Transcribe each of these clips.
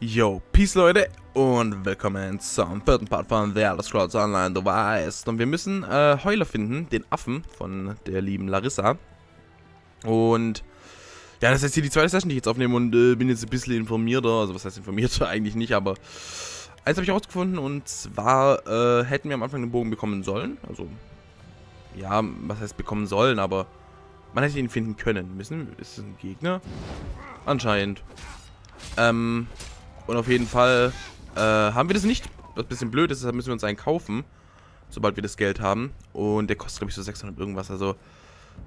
Yo, Peace Leute und willkommen zum vierten Part von The Elder Scrolls Online, du weißt. Und wir müssen äh, Heuler finden, den Affen von der lieben Larissa. Und ja, das ist hier die zweite Session, die ich jetzt aufnehme und äh, bin jetzt ein bisschen informierter. Also was heißt informierter? Eigentlich nicht, aber eins habe ich herausgefunden und zwar äh, hätten wir am Anfang den Bogen bekommen sollen. Also, ja, was heißt bekommen sollen, aber man hätte ihn finden können müssen. Ist es ein Gegner? Anscheinend. Ähm, und auf jeden Fall äh, haben wir das nicht. Was ein bisschen blöd ist, deshalb müssen wir uns einen kaufen. Sobald wir das Geld haben. Und der kostet, glaube ich, so 600 irgendwas. Also,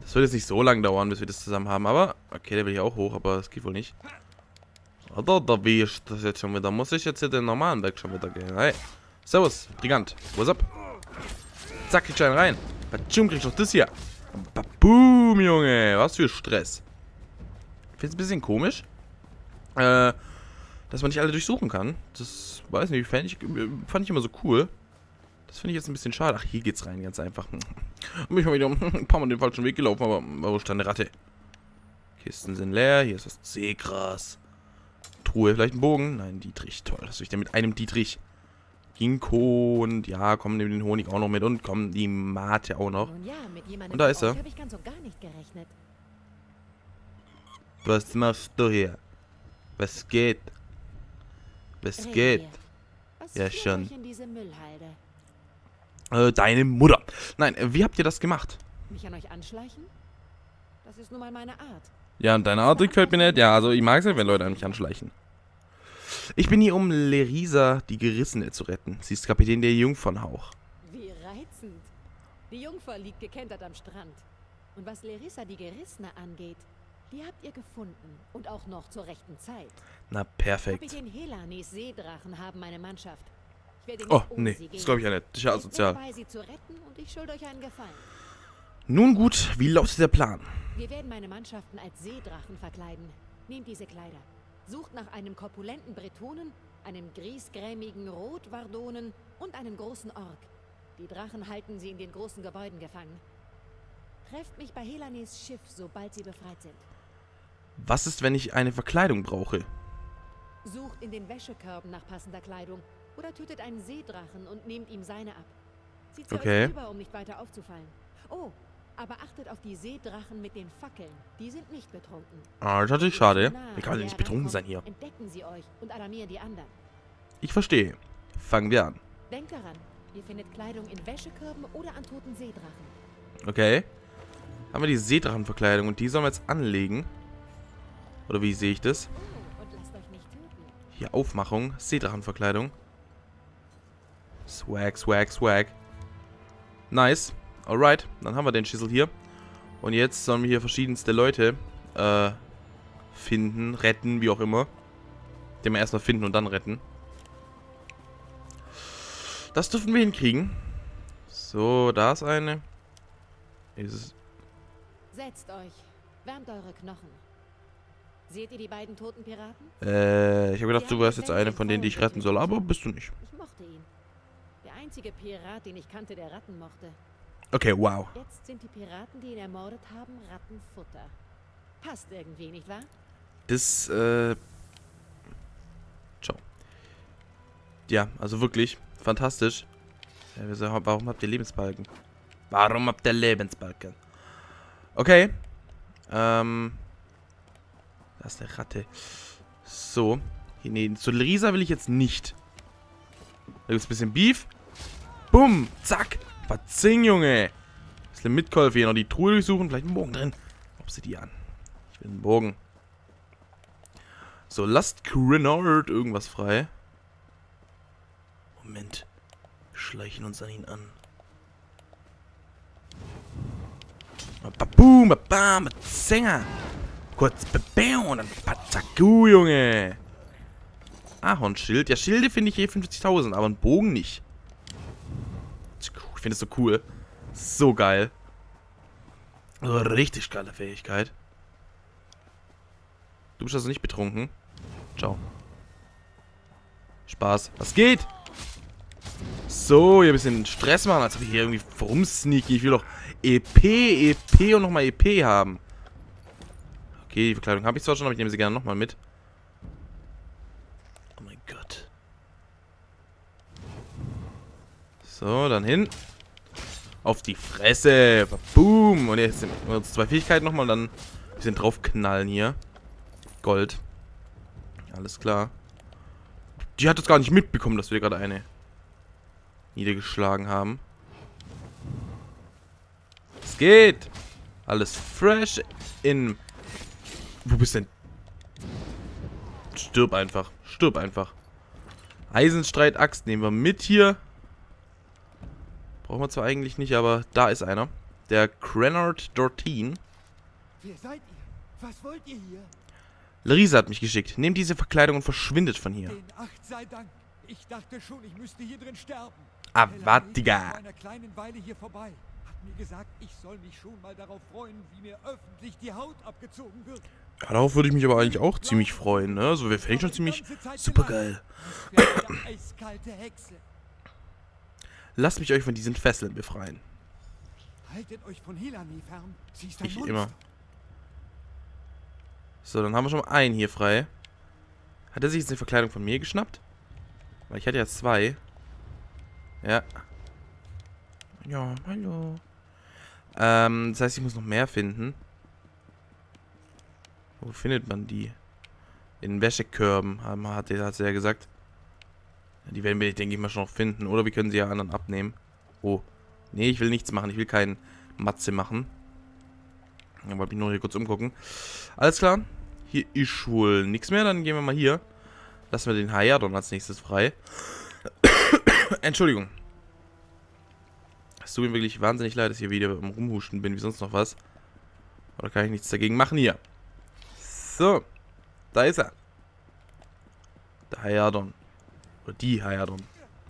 das wird jetzt nicht so lange dauern, bis wir das zusammen haben. Aber, okay, der will hier auch hoch, aber das geht wohl nicht. Oder, da wie ist das jetzt schon wieder? Muss ich jetzt hier den normalen Weg schon wieder gehen? Hey, servus, Brigant. What's up? Zack, ich klein rein. Batschum, krieg ich doch das hier. Boom, Junge. Was für Stress. Ich finde es ein bisschen komisch. Äh, dass man nicht alle durchsuchen kann. Das, weiß nicht, fand ich, fand ich immer so cool. Das finde ich jetzt ein bisschen schade. Ach, hier geht's rein, ganz einfach. Und ich mal wieder ein paar Mal den falschen Weg gelaufen, aber wo stand eine Ratte? Kisten sind leer, hier ist das Seegras. Truhe, vielleicht ein Bogen? Nein, Dietrich, toll. Was soll ich denn mit einem Dietrich? Ginkgo und ja, komm, nimm den Honig auch noch mit und komm, die Mate auch noch. Und da ist er. Was machst du hier? Was geht? Rede geht? Was Ja, schon. Äh, deine Mutter. Nein, äh, wie habt ihr das gemacht? Mich an euch anschleichen? Das ist nun mal meine Art. Ja, und deine Art gefällt mir nicht. Ja, also ich mag es ja, wenn Leute an mich anschleichen. Ich bin hier, um Lerisa, die Gerissene, zu retten. Sie ist Kapitän der Jungfernhauch. Wie reizend. Die Jungfer liegt gekentert am Strand. Und was Lerissa die Gerissene angeht, die habt ihr gefunden. Und auch noch zur rechten Zeit. Na, perfekt. Kapitän Helanes Seedrachen haben meine Mannschaft. Ich werde nicht Oh, nee, das glaube ich ja nicht. Das ist ja asozial. dabei, sie zu retten und ich schulde euch einen Gefallen. Nun gut, wie lautet der Plan? Wir werden meine Mannschaften als Seedrachen verkleiden. Nehmt diese Kleider. Sucht nach einem korpulenten Bretonen, einem griesgrämigen Rotwardonen und einem großen Ork. Die Drachen halten sie in den großen Gebäuden gefangen. Trefft mich bei Helanes Schiff, sobald sie befreit sind. Was ist, wenn ich eine Verkleidung brauche? Sucht in den Wäschekörben nach passender Kleidung oder tötet einen Seedrachen und nehmt ihm seine ab. Zieht Okay. euch rüber, um nicht weiter aufzufallen. Oh, aber achtet auf die Seedrachen mit den Fackeln. Die sind nicht betrunken. Ah, das ist natürlich schade. Wie kann denn nicht betrunken sein hier? Entdecken sie euch und alarmieren die anderen. Ich verstehe. Fangen wir an. Denkt daran, ihr findet Kleidung in Wäschekörben oder an toten Seedrachen. Okay. Haben wir die Seedrachenverkleidung und die sollen wir jetzt anlegen. Oder wie sehe ich das? Oh. Hier Aufmachung, Seedrachenverkleidung. Swag, swag, swag. Nice. Alright, dann haben wir den Schissel hier. Und jetzt sollen wir hier verschiedenste Leute äh, finden, retten, wie auch immer. Den wir erstmal finden und dann retten. Das dürfen wir hinkriegen. So, da ist eine. Ist es Setzt euch. Wärmt eure Knochen. Seht ihr die beiden toten Piraten? Äh, ich habe gedacht, du wärst jetzt eine von denen, die ich retten soll, aber bist du nicht. Ich mochte ihn. Der einzige Pirat, den ich kannte, der Ratten mochte. Okay, wow. Jetzt sind die Piraten, die ihn ermordet haben, Rattenfutter. Passt irgendwie, nicht wahr? Das, äh. Ciao. Ja, also wirklich fantastisch. Warum habt ihr Lebensbalken? Warum habt ihr Lebensbalken? Okay. Ähm. Da ist eine Ratte. So. Hier, nee, zu Lisa will ich jetzt nicht. Da gibt's ein bisschen Beef. Bumm. Zack. Verzing, Junge. Bisschen Mitkäufe hier noch die Truhe durchsuchen. Vielleicht ein Bogen drin. Obsidian. Ich will einen Bogen. So, lasst Crenard irgendwas frei. Moment. Wir schleichen uns an ihn an. Baboom, babam, Sänger. Kurz und dann Pataku, Junge. Ahornschild. Ja, Schilde finde ich je 50.000, aber einen Bogen nicht. Ich finde es so cool. So geil. Also richtig geile Fähigkeit. Du bist also nicht betrunken. Ciao. Spaß. Was geht? So, hier ein bisschen Stress machen, als ob ich hier irgendwie rumsneaky. Ich will doch EP, EP und nochmal EP haben. Okay, die Verkleidung habe ich zwar schon, aber ich nehme sie gerne nochmal mit. Gott. So, dann hin. Auf die Fresse. Boom. Und jetzt sind uns zwei Fähigkeiten nochmal dann ein bisschen draufknallen hier. Gold. Alles klar. Die hat es gar nicht mitbekommen, dass wir gerade eine niedergeschlagen haben. Es geht. Alles fresh in... Wo bist denn? Stirb einfach. Stirb einfach. Eisenstreit, Axt nehmen wir mit hier. Brauchen wir zwar eigentlich nicht, aber da ist einer. Der Crenard Dortin. Wer seid ihr? Was wollt ihr hier? Larisa hat mich geschickt. Nehmt diese Verkleidung und verschwindet von hier. Den Acht sei Dank. Ich dachte schon, ich müsste hier drin sterben. Ah, Digga. vor einer kleinen Weile hier vorbei. Hat mir gesagt, ich soll mich schon mal darauf freuen, wie mir öffentlich die Haut abgezogen wird. Ja, darauf würde ich mich aber eigentlich auch ziemlich freuen, ne? Also, wäre fände ich schon ziemlich super geil. Das wäre eine eiskalte Hexe. Lasst mich euch von diesen Fesseln befreien. Haltet euch von Hilani fern. Sie ist ein Ich immer. So, dann haben wir schon mal einen hier frei. Hat er sich jetzt eine Verkleidung von mir geschnappt? Weil ich hatte ja zwei. Ja. Ja, hallo. Ähm, das heißt, ich muss noch mehr finden. Wo findet man die? In Wäschekörben, hat, hat sie ja gesagt. Die werden wir, denke ich mal, schon noch finden. Oder wir können sie ja anderen abnehmen. Oh. Nee, ich will nichts machen. Ich will keinen Matze machen. Ja, wollte mich nur hier kurz umgucken. Alles klar. Hier ist wohl nichts mehr. Dann gehen wir mal hier. Lassen wir den Hayadon als nächstes frei. Entschuldigung. Es tut mir wirklich wahnsinnig leid, dass ich hier wieder am Rumhuschen bin, wie sonst noch was. Oder kann ich nichts dagegen machen hier? So. Da ist er. Der Hayadon. Oder die Hayadon.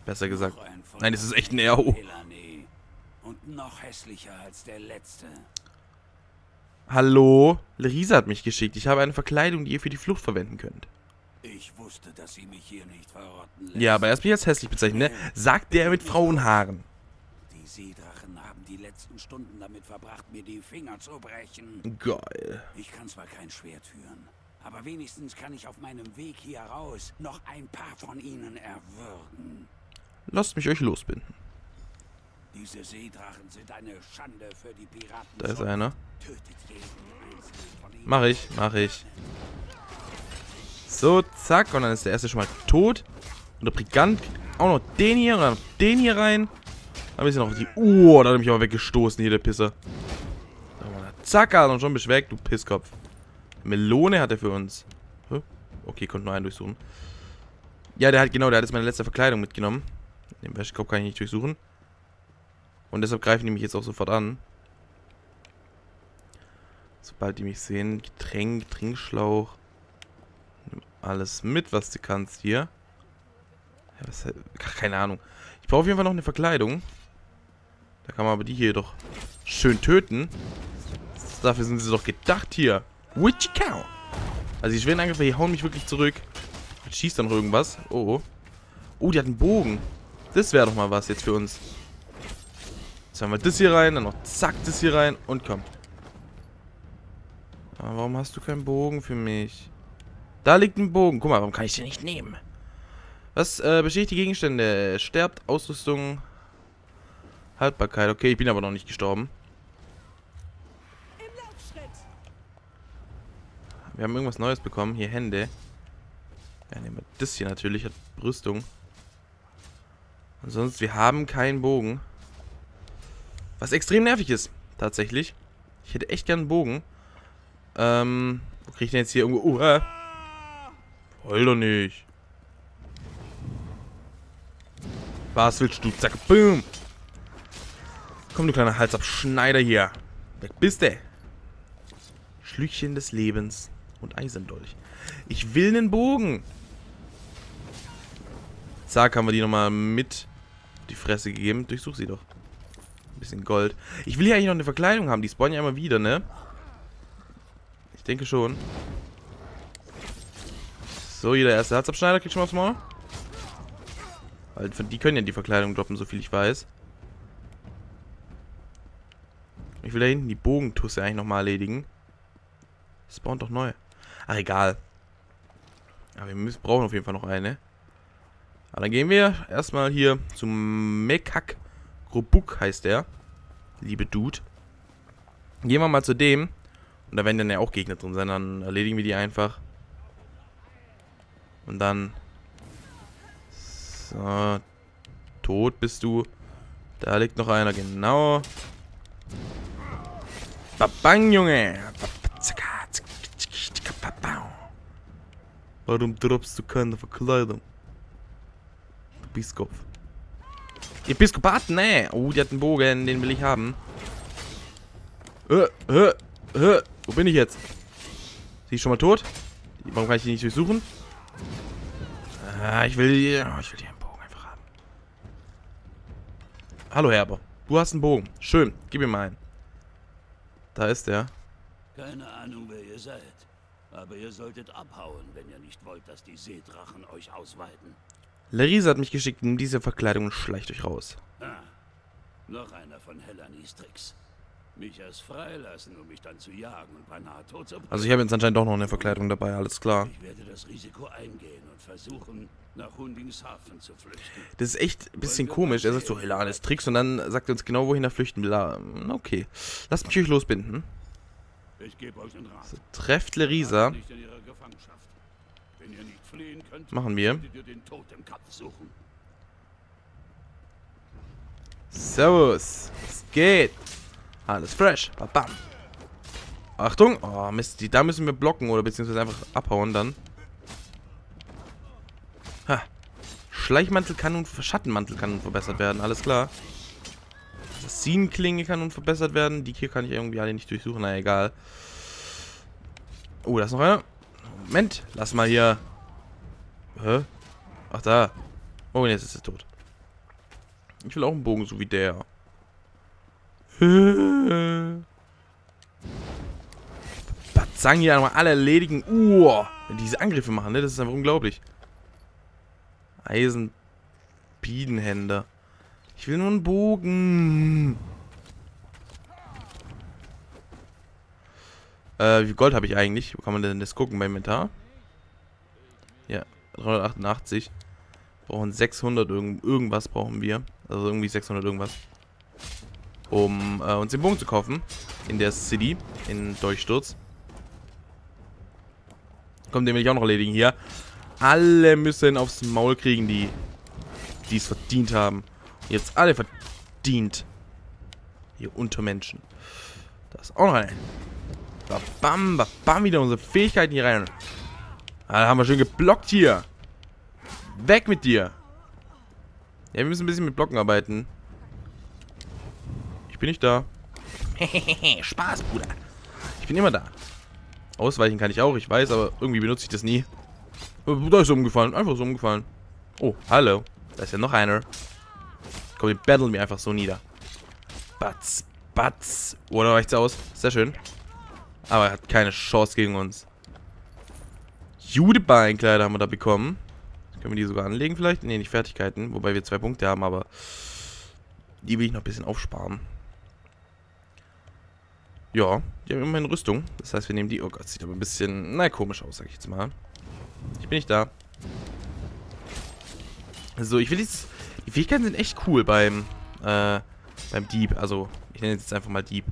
Besser gesagt. Nein, es ist echt ein RO. Elane. Und noch hässlicher als der letzte. Hallo? Larisa hat mich geschickt. Ich habe eine Verkleidung, die ihr für die Flucht verwenden könnt. Ich wusste, dass sie mich hier nicht verrotten lässt. Ja, aber er ist mich als hässlich bezeichnet, ne? Sagt der mit Frauenhaaren. Die Seedrachen haben die letzten Stunden damit verbracht, mir die Finger zu brechen. Geil. Ich kann zwar kein Schwert führen, aber wenigstens kann ich auf meinem Weg hier raus noch ein paar von ihnen erwürgen. Lasst mich euch losbinden. Diese Seedrachen sind eine Schande für die Piraten. Da ist einer. Tötet jeden einzelnen von ihnen. Mach ich, mach ich. So, zack. Und dann ist der erste schon mal tot. Und der Brigant kriegt auch noch den hier und dann noch den hier rein. Dann ist noch die... Oh, da hat er mich aber weggestoßen hier, der Pisser. Er. Zack, und schon bist du weg, du Pisskopf. Melone hat er für uns. Okay, konnte nur einen durchsuchen. Ja, der hat genau, der hat jetzt meine letzte Verkleidung mitgenommen. Den Wäschekopf kann ich nicht durchsuchen. Und deshalb greifen die mich jetzt auch sofort an. Sobald die mich sehen. Getränk, Trinkschlauch. Nimm alles mit, was du kannst hier. Ja, was, keine Ahnung. Ich brauche auf jeden Fall noch eine Verkleidung. Da kann man aber die hier doch schön töten. Dafür sind sie doch gedacht hier. Witchy Cow. Also die schweren Angriffe, die hauen mich wirklich zurück. Jetzt schießt dann irgendwas. Oh, oh. Oh, die hat einen Bogen. Das wäre doch mal was jetzt für uns. Jetzt haben wir das hier rein, dann noch zack das hier rein und komm. Aber warum hast du keinen Bogen für mich? Da liegt ein Bogen. Guck mal, warum kann ich den nicht nehmen? Was äh, beschädigt die Gegenstände? Sterbt, Ausrüstung, Haltbarkeit. Okay, ich bin aber noch nicht gestorben. Wir haben irgendwas Neues bekommen. Hier Hände. Ja, nehmen wir das hier natürlich. Hat Rüstung. Ansonsten, wir haben keinen Bogen. Was extrem nervig ist. Tatsächlich. Ich hätte echt gern einen Bogen. Ähm, wo krieg ich denn jetzt hier irgendwo... Oh, äh. Heul doch nicht. Was willst du? Zack, boom. Komm, du kleiner Halsabschneider hier. Weg bist du. Schlückchen des Lebens und Eisendolch. Ich will einen Bogen. Zack, haben wir die nochmal mit die Fresse gegeben. Durchsuch sie doch. Ein bisschen Gold. Ich will hier eigentlich noch eine Verkleidung haben. Die spawnen ja immer wieder, ne? Ich denke schon. So, jeder erste Herzabschneider kriegt schon mal aufs Maul. Weil die können ja die Verkleidung droppen, so viel ich weiß. Ich will da hinten die Bogentusse eigentlich nochmal erledigen. Spawnt doch neu. Ach, egal. Aber wir müssen, brauchen auf jeden Fall noch eine. Aber dann gehen wir erstmal hier zum Mekak Grubuk heißt der. Liebe Dude. Gehen wir mal zu dem. Und da werden dann ja auch Gegner drin sein. Dann erledigen wir die einfach. Und dann... So. Tot bist du. Da liegt noch einer, genau. Babang, Junge. Warum droppst du keine Verkleidung? Du Biskop. Episkopat? Nee. Oh, die hat einen Bogen, den will ich haben. Äh, äh, äh. Wo bin ich jetzt? Sie ist schon mal tot? Warum kann ich die nicht durchsuchen? Ah, ich will die. Oh, ich will die einen Bogen einfach haben. Hallo, Herber. Du hast einen Bogen. Schön. Gib mir mal einen. Da ist der. Keine Ahnung, wer ihr seid. Aber ihr solltet abhauen, wenn ihr nicht wollt, dass die Seedrachen euch ausweiten. Larisa hat mich geschickt, nimm diese Verkleidung und schleicht euch raus. Ah, noch einer von Helanis Tricks. Mich erst freilassen, um mich dann zu jagen und beinahe tot zu Also ich habe jetzt anscheinend doch noch eine Verkleidung dabei, alles klar. Ich werde das Risiko eingehen und versuchen, nach Hundingshafen zu flüchten. Das ist echt ein bisschen komisch. Er sagt so, Helanes Tricks und dann sagt er uns genau, wohin er flüchten will. Okay. Lasst mich euch losbinden. Ich gebe euch einen Rat. So, trefft fliehen könnt, Machen wir. Servus. Es geht. Alles fresh. Bam. Achtung. Oh, Mist. Die, da müssen wir blocken oder beziehungsweise einfach abhauen dann. Ha. Schleichmantel kann nun, Schattenmantel kann nun verbessert werden. Alles klar. Assassinenklinge kann nun verbessert werden. Die hier kann ich irgendwie alle nicht durchsuchen. Na egal. Oh, da ist noch einer. Moment. Lass mal hier. Hä? Ach, da. Oh, jetzt ist er tot. Ich will auch einen Bogen, so wie der. Bazang hier nochmal alle erledigen. Uh, wenn die diese Angriffe machen, ne? Das ist einfach unglaublich. Eisenbienenhänder. Ich will nur einen Bogen. Äh, wie viel Gold habe ich eigentlich? Wo kann man denn das gucken beim Inventar? Ja, 388. Brauchen 600 irgend irgendwas brauchen wir. Also irgendwie 600 irgendwas. Um äh, uns den Bogen zu kaufen. In der City. In Durchsturz. Kommt, den will ich auch noch erledigen hier. Alle müssen aufs Maul kriegen, die es verdient haben. Jetzt alle verdient. Hier Untermenschen. Da ist auch noch einer. Bam, bam, bam, wieder unsere Fähigkeiten hier rein. Ah, da haben wir schön geblockt hier. Weg mit dir. Ja, wir müssen ein bisschen mit Blocken arbeiten. Ich bin nicht da. Spaß, Bruder. Ich bin immer da. Ausweichen kann ich auch, ich weiß, aber irgendwie benutze ich das nie. Da ist umgefallen, einfach so umgefallen. Oh, hallo. Da ist ja noch einer. Komm, wir battlen mir einfach so nieder. Batz, batz. Oder reicht's aus? Sehr schön. Aber er hat keine Chance gegen uns. Judebeinkleider haben wir da bekommen. Können wir die sogar anlegen vielleicht? Ne, nicht Fertigkeiten. Wobei wir zwei Punkte haben, aber die will ich noch ein bisschen aufsparen. Ja, die haben immerhin Rüstung. Das heißt, wir nehmen die. Oh Gott, sieht aber ein bisschen, na, komisch aus, sag ich jetzt mal. Ich bin nicht da. So, ich will jetzt... Die Fähigkeiten sind echt cool beim, äh, beim Dieb. Also, ich nenne es jetzt einfach mal Dieb.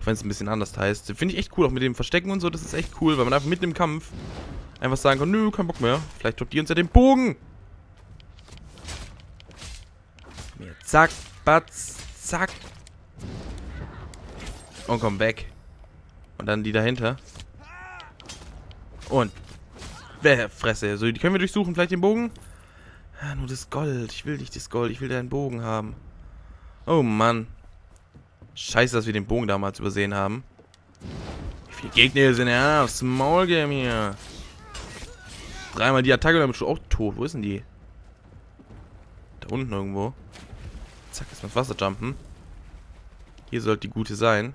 Auch wenn es ein bisschen anders heißt. Finde ich echt cool, auch mit dem Verstecken und so. Das ist echt cool, weil man einfach mitten im Kampf einfach sagen kann, nö, kein Bock mehr. Vielleicht droppt die uns ja den Bogen. Zack, batz, zack. Und komm weg. Und dann die dahinter. Und. Wer Fresse. So, die können wir durchsuchen. Vielleicht den Bogen? Ah, nur das Gold. Ich will nicht das Gold. Ich will deinen Bogen haben. Oh Mann. Scheiße, dass wir den Bogen damals übersehen haben. Wie viele Gegner sind ja aufs Maul geben hier. Dreimal die Attacke, damit schon auch tot. Wo ist denn die? Da unten irgendwo. Zack, jetzt mal ins Wasser jumpen. Hier sollte die gute sein.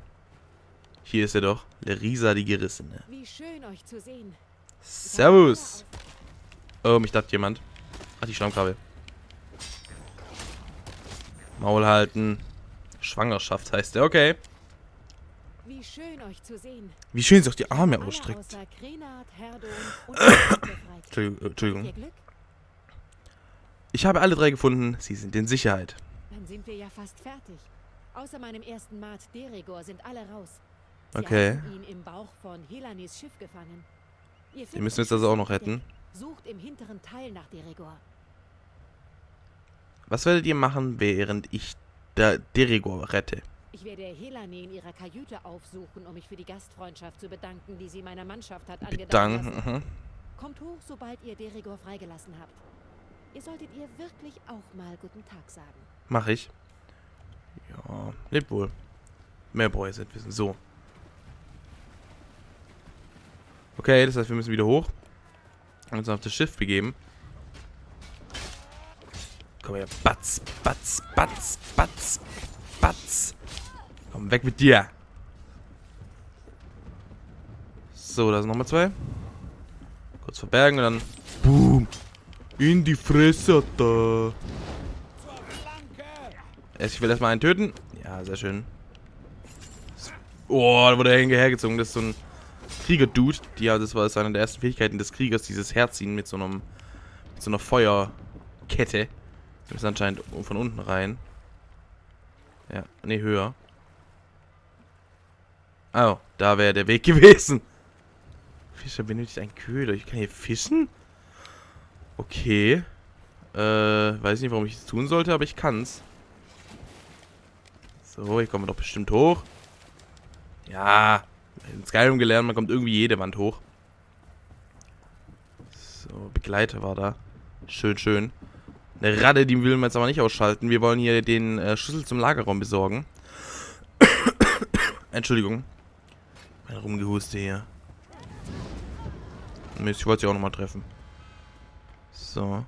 Hier ist er doch. Lerisa die Gerissene. Wie schön euch zu sehen. Servus. Oh, mich dachte jemand. Ach, die Schlammkrabbe. Maul halten. Schwangerschaft heißt der. Okay. Wie schön euch zu sehen. Wie schön sie auch die Arme ausstreckt. Entschuldigung. äh? Ich habe alle drei gefunden. Sie sind in Sicherheit. Dann sind wir ja fast fertig. Außer meinem ersten Mat Deregor sind alle raus. Okay. Den müssen wir jetzt also auch noch retten. Sucht im hinteren Teil nach Deregor. Was werdet ihr machen, während ich der Derigor rette? Ich werde Helane in ihrer Kajüte aufsuchen, um mich für die Gastfreundschaft zu bedanken, die sie meiner Mannschaft hat lassen. Bedanken. Mhm. Kommt hoch, sobald ihr Deregor freigelassen habt. Ihr solltet ihr wirklich auch mal guten Tag sagen. Mach ich. Ja, lebt wohl. Mehr jetzt nicht wissen. So. Okay, das heißt, wir müssen wieder hoch. Und uns auf das Schiff begeben. Komm her. Batz, batz, batz, batz, batz. Komm, weg mit dir. So, da sind nochmal zwei. Kurz verbergen und dann... Boom. In die Fresse, da. Ich will erstmal einen töten. Ja, sehr schön. Oh, da wurde er hinterhergezogen. Das ist so ein Krieger-Dude. Ja, das war eine der ersten Fähigkeiten des Kriegers, dieses Herziehen mit so einem mit so einer Feuerkette. Wir müssen anscheinend von unten rein. Ja, nee, höher. Oh, da wäre der Weg gewesen. Fischer benötigt einen Köder. Ich kann hier fischen? Okay. Äh, weiß nicht, warum ich das tun sollte, aber ich kann's. So, hier kommen wir doch bestimmt hoch. Ja, in Skyrim gelernt, man kommt irgendwie jede Wand hoch. So, Begleiter war da. Schön, schön. Eine Radde, die will wir jetzt aber nicht ausschalten. Wir wollen hier den äh, Schlüssel zum Lagerraum besorgen. Entschuldigung. Mein Rumgehuste hier. Mist, ich wollte sie auch nochmal treffen. So.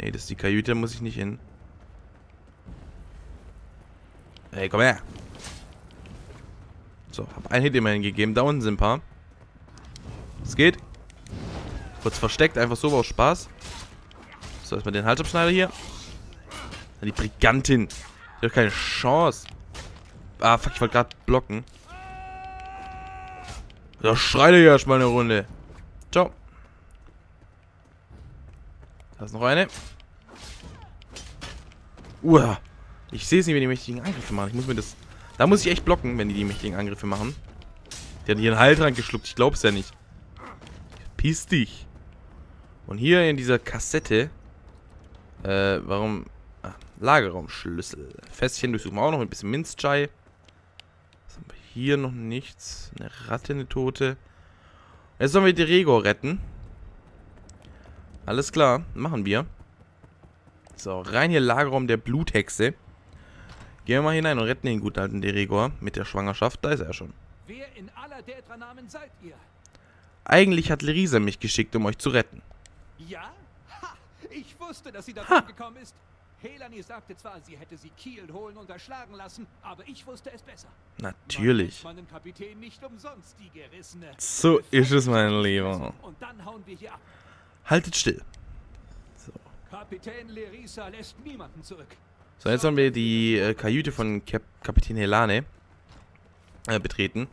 Nee, das ist die Kajüte, muss ich nicht hin. Ey, komm her. So, hab einen Hit immerhin gegeben. Da unten sind ein paar. Es geht. Kurz versteckt, einfach so aus Spaß. So, erstmal den Halsabschneider hier. Dann die Brigantin. Die hat keine Chance. Ah, fuck, ich wollte gerade blocken. Da schreit ja erstmal eine Runde. Ciao. Da ist noch eine. Uah. Ich sehe es nicht, wenn die mächtigen Angriffe machen. Ich muss mir das... Da muss ich echt blocken, wenn die die mächtigen Angriffe machen. Der hat hier einen Heiltrank geschluckt. Ich glaub's ja nicht. Piss dich. Und hier in dieser Kassette... Äh, warum... Ah, Lagerraumschlüssel. Fässchen durchsuchen wir auch noch mit ein bisschen Minzchai. Was haben wir hier noch nichts? Eine Ratte, eine Tote. Jetzt sollen wir die Rego retten. Alles klar, machen wir. So, rein hier Lagerraum der Bluthexe. Gehen wir mal hinein und retten den guten alten Deregor mit der Schwangerschaft. Da ist er schon. Wer in aller Dädra-Namen seid ihr? Eigentlich hat Lerisa mich geschickt, um euch zu retten. Ja? Ha! Ich wusste, dass sie da gekommen ist. Helani sagte zwar, sie hätte sie Kiel holen und erschlagen lassen, aber ich wusste es besser. Natürlich. Man Kapitän nicht umsonst die Gerissene. So ist es, mein Lieber. Und dann hauen wir hier ab. Haltet still. Kapitän Lerisa lässt niemanden zurück. So, jetzt haben wir die äh, Kajüte von Kap Kapitän Helane äh, betreten.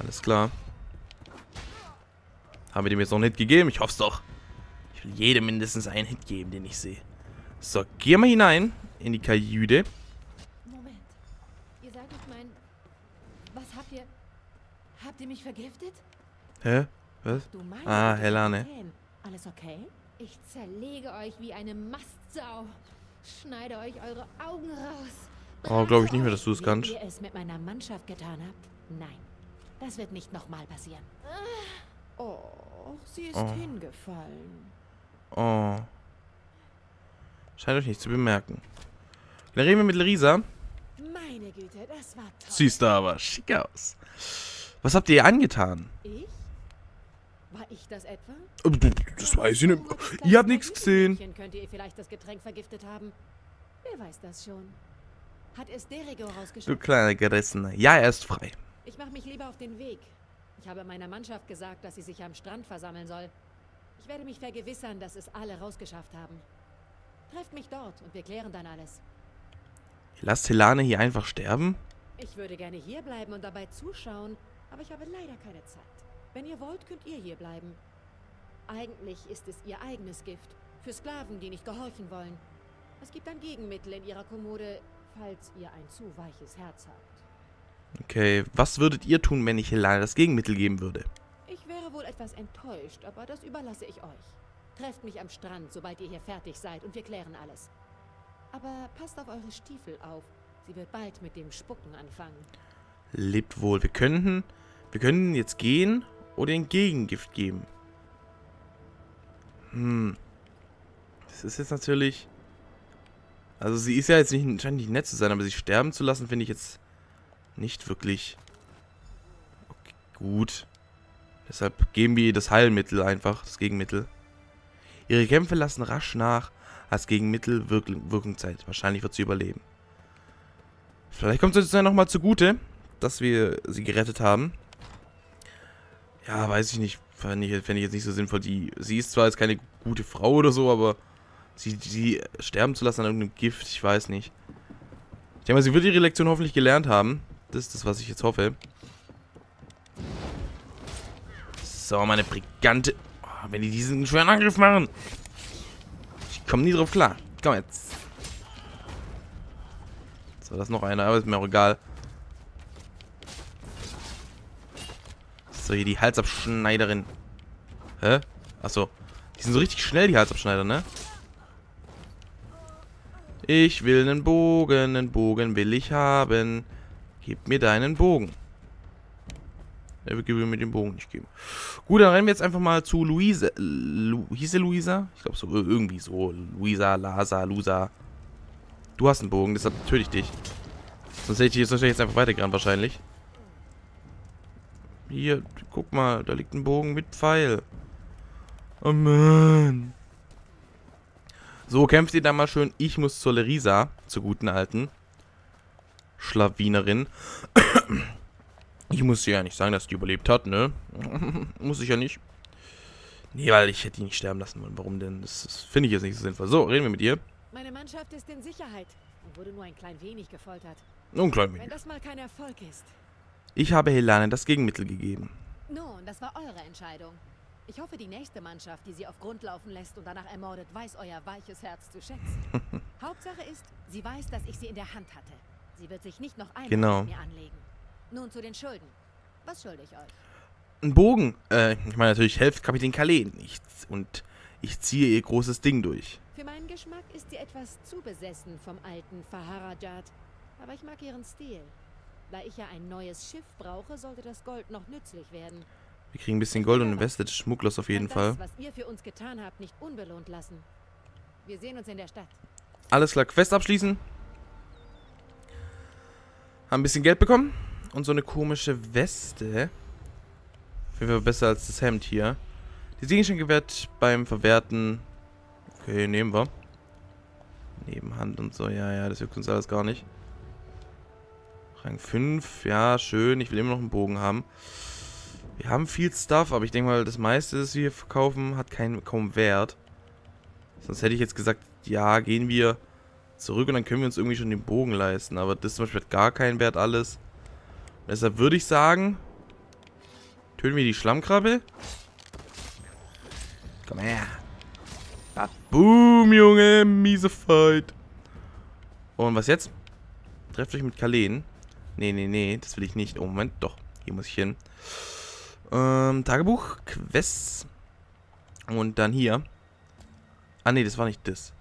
Alles klar. Haben wir dem jetzt noch einen Hit gegeben? Ich hoffe es doch. Ich will jedem mindestens einen Hit geben, den ich sehe. So, gehen wir hinein in die Kajüte. Moment. Ihr seid nicht mein... Was habt ihr... Habt ihr mich vergiftet? Hä? Was? Ah, Helane. Alles okay? Ich zerlege euch wie eine Mastsau. Schneide euch eure Augen raus. Oh, glaub ich nicht mehr, dass du es Wie kannst. ihr es mit meiner Mannschaft getan habt? Nein. Das wird nicht nochmal passieren. Oh, sie ist Oh. hingefallen. Oh. Scheint euch nicht zu bemerken. Dann reden wir mit Larisa. Meine Güte, das war toll. Siehst du aber schick aus. Was habt ihr ihr angetan? Ich? War ich das etwa? Das weiß ich nicht. Ihr habt nichts gesehen. Könnte ihr vielleicht das Getränk vergiftet haben? Wer weiß das schon? Hat es Derigo Du rausgeschickt? kleiner Gerissener. Ja, er ist frei. Ich mache mich lieber auf den Weg. Ich habe meiner Mannschaft gesagt, dass sie sich am Strand versammeln soll. Ich werde mich vergewissern, dass es alle rausgeschafft haben. Trefft mich dort und wir klären dann alles. Lasst Helane hier einfach sterben? Ich würde gerne hier bleiben und dabei zuschauen, aber ich habe leider keine Zeit. Wenn ihr wollt, könnt ihr hier bleiben. Eigentlich ist es ihr eigenes Gift. Für Sklaven, die nicht gehorchen wollen. Es gibt ein Gegenmittel in ihrer Kommode, falls ihr ein zu weiches Herz habt. Okay, was würdet ihr tun, wenn ich Helane das Gegenmittel geben würde? Ich wäre wohl etwas enttäuscht, aber das überlasse ich euch. Trefft mich am Strand, sobald ihr hier fertig seid, und wir klären alles. Aber passt auf eure Stiefel auf. Sie wird bald mit dem Spucken anfangen. Lebt wohl. Wir könnten, wir könnten jetzt gehen oder ein Gegengift geben. Hm. Das ist jetzt natürlich... Also sie ist ja jetzt nicht, scheint nicht nett zu sein, aber sie sterben zu lassen, finde ich jetzt nicht wirklich okay, gut. Deshalb geben wir ihr das Heilmittel einfach, das Gegenmittel. Ihre Kämpfe lassen rasch nach. Als Gegenmittel Wirk Wirkungszeit. Wahrscheinlich wird sie überleben. Vielleicht kommt es uns ja nochmal zugute, dass wir sie gerettet haben. Ja, weiß ich nicht. Fände ich, fänd ich jetzt nicht so sinnvoll. Die, sie ist zwar jetzt keine gute Frau oder so, aber sie, sie sterben zu lassen an irgendeinem Gift, ich weiß nicht. Ich denke mal, sie wird ihre Lektion hoffentlich gelernt haben. Das ist das, was ich jetzt hoffe. So, meine Brigante. Oh, wenn die diesen schweren Angriff machen. Ich komme nie drauf klar. Komm jetzt. So, das ist noch einer, aber ist mir auch egal. So, hier die Halsabschneiderin. Hä? Achso. Die sind so richtig schnell, die Halsabschneider, ne? Ich will einen Bogen, einen Bogen will ich haben. Gib mir deinen Bogen. Er will mir den Bogen nicht geben. Gut, dann rennen wir jetzt einfach mal zu Luise. Lu hieß sie Luisa? Ich glaube so, irgendwie so. Luisa, Lasa, Lusa. Du hast einen Bogen, deshalb töte ich dich. Sonst hätte ich jetzt, jetzt einfach weitergerannt wahrscheinlich. Hier, guck mal, da liegt ein Bogen mit Pfeil. Oh Mann. So, kämpft ihr da mal schön. Ich muss zur Lerisa, zur guten alten Schlawinerin. Ich muss ja nicht sagen, dass die überlebt hat, ne? muss ich ja nicht. Nee, weil ich hätte die nicht sterben lassen wollen. Warum denn? Das, das finde ich jetzt nicht so sinnvoll. So, reden wir mit ihr. Meine Mannschaft ist in Sicherheit und wurde nur ein klein wenig gefoltert. Nur ein klein wenig. Wenn das mal kein Erfolg ist. Ich habe Helane das Gegenmittel gegeben. Nun, das war eure Entscheidung. Ich hoffe, die nächste Mannschaft, die sie auf Grund laufen lässt und danach ermordet, weiß euer weiches Herz zu schätzen. Hauptsache ist, sie weiß, dass ich sie in der Hand hatte. Sie wird sich nicht noch einmal Genau. mit mir anlegen. Nun zu den Schulden. Was schulde ich euch? Ein Bogen. Äh, ich meine natürlich, helft Kapitän Kalen nichts. Und ich ziehe ihr großes Ding durch. Für meinen Geschmack ist sie etwas zu besessen vom alten Faharajat. Aber ich mag ihren Stil. Da ich ja ein neues Schiff brauche, sollte das Gold noch nützlich werden. Wir kriegen ein bisschen Gold und invested Schmugglers auf jeden Kann Fall. das, was ihr für uns getan habt, nicht unbelohnt lassen. Wir sehen uns in der Stadt. Alles klar, Quest abschließen. Haben ein bisschen Geld bekommen. Und so eine komische Weste. Auf jeden Fall besser als das Hemd hier. Die Gegenstände gewährt beim Verwerten. Okay, nehmen wir. Nebenhand und so. Ja, ja, das juckt uns alles gar nicht. Rang 5. Ja, schön. Ich will immer noch einen Bogen haben. Wir haben viel Stuff, aber ich denke mal, das meiste, das wir hier verkaufen, hat keinen, kaum Wert. Sonst hätte ich jetzt gesagt, ja, gehen wir zurück und dann können wir uns irgendwie schon den Bogen leisten. Aber das zum Beispiel hat gar keinen Wert alles. Und deshalb würde ich sagen, töten wir die Schlammkrabbe. Komm her. Boom, Junge, miese Fight. Und was jetzt? Trefft euch mit Kalen. Nee, nee, nee, das will ich nicht. Oh, Moment, doch. Hier muss ich hin. Ähm, Tagebuch, Quests. Und dann hier. Ah, nee, das war nicht das.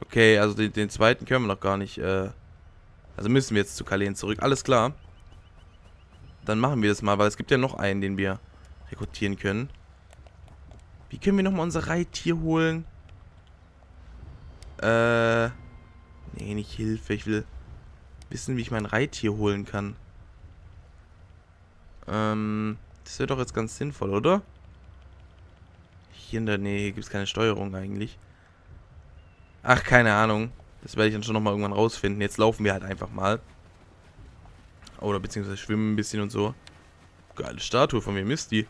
Okay, also den, den zweiten können wir noch gar nicht. Äh, also müssen wir jetzt zu Kalen zurück. Alles klar. Dann machen wir das mal, weil es gibt ja noch einen, den wir rekrutieren können. Wie können wir nochmal unser Reittier holen? Äh. Nee, nicht Hilfe. Ich will wissen, wie ich mein Reittier holen kann. Ähm. Das wäre doch jetzt ganz sinnvoll, oder? Hier in der Nähe gibt es keine Steuerung eigentlich. Ach, keine Ahnung. Das werde ich dann schon nochmal irgendwann rausfinden. Jetzt laufen wir halt einfach mal. Oder beziehungsweise schwimmen ein bisschen und so. Geile Statue von mir, Misty.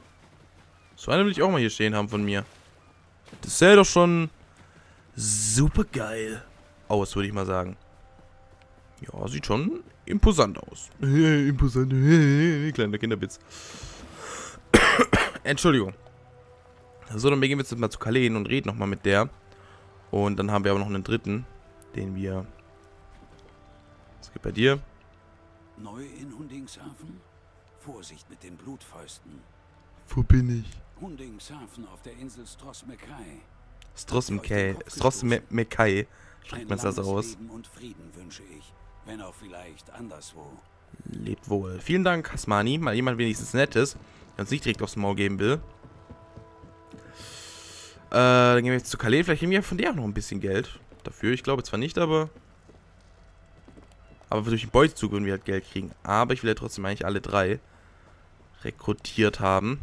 So eine will ich auch mal hier stehen haben von mir. Das sähe doch schon super geil aus, würde ich mal sagen. Ja, sieht schon imposant aus. imposant. Kleiner Kinderwitz. Entschuldigung. So, dann gehen wir jetzt mal zu Kalen und reden nochmal mit der. Und dann haben wir aber noch einen dritten, den wir... Was geht bei dir? Neu in Hundingshafen? Vorsicht mit den Blutfäusten. Wo bin ich? Hundingshafen auf der Insel Strosmekai. Strosmekay. Strosmekay. Ein man das aus? Lebt wohl. Vielen Dank, Hasmani. Mal jemand wenigstens Nettes, der uns nicht direkt aufs Maul geben will. Äh, dann gehen wir jetzt zu Calais. Vielleicht nehmen wir von der auch noch ein bisschen Geld. Dafür, ich glaube zwar nicht, aber... Aber durch den Beutezug würden wir halt Geld kriegen. Aber ich will ja trotzdem eigentlich alle drei rekrutiert haben.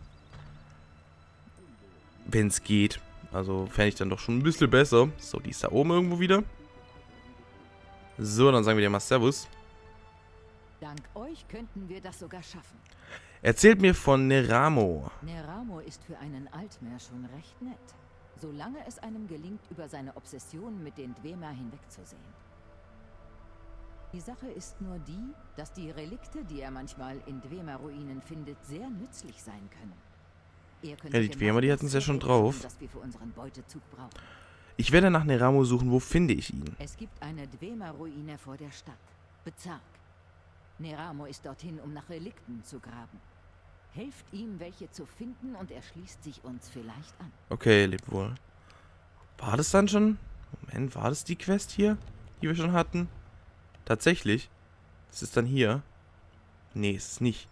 Wenn es geht. Also fände ich dann doch schon ein bisschen besser. So, die ist da oben irgendwo wieder. So, dann sagen wir dir mal Servus. Dank euch könnten wir das sogar schaffen. Erzählt mir von Neramo. Neramo ist für einen Altmer schon recht nett. Solange es einem gelingt, über seine Obsession mit den Dwemer hinwegzusehen. Die Sache ist nur die, dass die Relikte, die er manchmal in Dwemer-Ruinen findet, sehr nützlich sein können. Ja, die Dwemer, die das hatten's ja schon drauf. Ich werde nach Neramo suchen. Wo finde ich ihn? Es gibt eine Dwemer-Ruine vor der Stadt. Bezark. Neramo ist dorthin, um nach Relikten zu graben. Helft ihm, welche zu finden, und er schließt sich uns vielleicht an. Okay, lebt wohl. War das dann schon? Moment, war das die Quest hier, die wir schon hatten? Tatsächlich. Das ist dann hier. Nee, ist es nicht.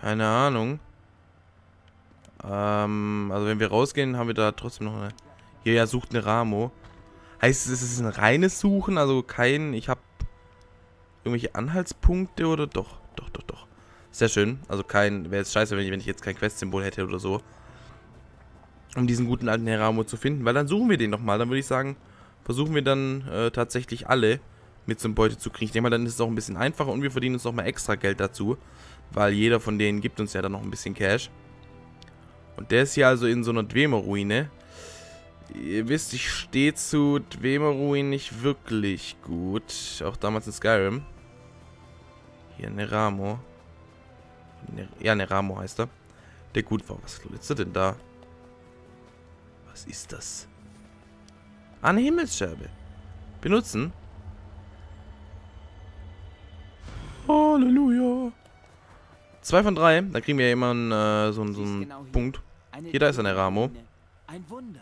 Keine Ahnung. Ähm, also wenn wir rausgehen, haben wir da trotzdem noch eine... Hier, ja, sucht Neramo. Heißt es, es ist ein reines Suchen? Also kein... Ich habe irgendwelche Anhaltspunkte oder doch? Doch, doch, doch. Sehr schön. Also kein... Wäre jetzt scheiße, wenn ich, wenn ich jetzt kein Quest-Symbol hätte oder so. Um diesen guten alten Heramo zu finden. Weil dann suchen wir den nochmal. Dann würde ich sagen, versuchen wir dann äh, tatsächlich alle mit zum Beute zu kriegen. Ich denke mal, dann ist es auch ein bisschen einfacher und wir verdienen uns nochmal extra Geld dazu. Weil jeder von denen gibt uns ja dann noch ein bisschen Cash. Und der ist hier also in so einer Dwemer-Ruine. Ihr wisst, ich stehe zu Dwemer-Ruinen nicht wirklich gut. Auch damals in Skyrim. Hier, Neramo. Ne ja, Neramo heißt er. Der gut war. Was ist denn da? Was ist das? Ah, eine Himmelsscherbe. Benutzen. Halleluja. Zwei von drei. Da kriegen wir ja immer einen, äh, so, einen- so einen genau hier. Punkt. Eine Hier, da ist eine Ramo. Ein Wunder.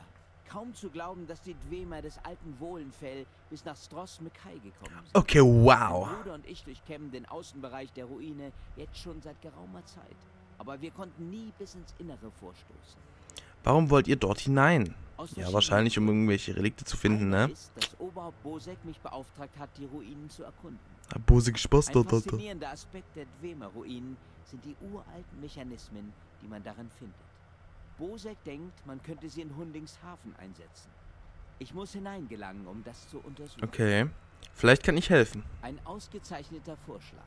Kaum zu glauben, dass die Dwemer des alten Wohlenfell bis nach Stross Mekai gekommen sind. Okay, wow. Mein Bruder und ich durchkämmen den Außenbereich der Ruine jetzt schon seit geraumer Zeit. Aber wir konnten nie bis ins Innere vorstoßen. Warum wollt ihr dort hinein? Ja, wahrscheinlich, um irgendwelche Relikte zu finden, ne? ist, dass Oberhaupt Bosek mich beauftragt hat, die Ruinen zu erkunden. Bose Gespost Ein dort, Alter. faszinierender Aspekt der Dwemer-Ruinen sind die uralten Mechanismen, die man darin findet. Bosek denkt, man könnte sie in Hundingshafen einsetzen. Ich muss hineingelangen, um das zu untersuchen. Okay. Vielleicht kann ich helfen. Ein ausgezeichneter Vorschlag.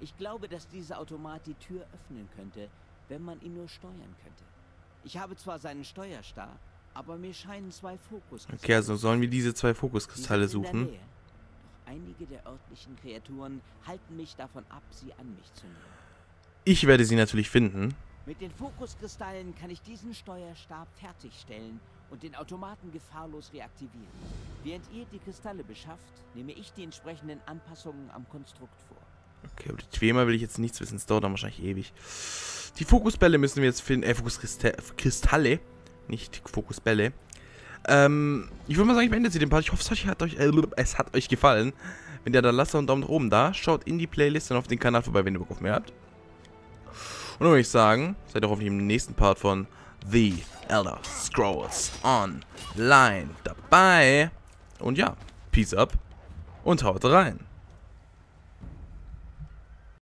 Ich glaube, dass dieser Automat die Tür öffnen könnte, wenn man ihn nur steuern könnte. Ich habe zwar seinen Steuerstab, aber mir scheinen zwei Fokuskristalle. Okay, also sollen wir diese zwei Fokuskristalle der suchen. Doch einige der örtlichen Kreaturen halten mich davon ab, sie an mich zu nehmen. Ich werde sie natürlich finden. Mit den Fokuskristallen kann ich diesen Steuerstab fertigstellen und den Automaten gefahrlos reaktivieren. Während ihr die Kristalle beschafft, nehme ich die entsprechenden Anpassungen am Konstrukt vor. Okay, aber die Twema will ich jetzt nichts wissen. Es dauert dann wahrscheinlich ewig. Die Fokusbälle müssen wir jetzt finden. Äh, Fokuskristalle. Nicht Fokusbälle. Ähm, ich würde mal sagen, ich beende jetzt hier den Part. Ich hoffe, es hat euch, äh, es hat euch gefallen. Wenn ihr dann lasst einen Daumen nach oben da. Schaut in die Playlist und auf den Kanal vorbei, wenn ihr Bock auf mehr habt. Und dann würde ich sagen, seid ihr hoffentlich im nächsten Part von The Elder Scrolls Online dabei. Und ja, Peace up und haut rein.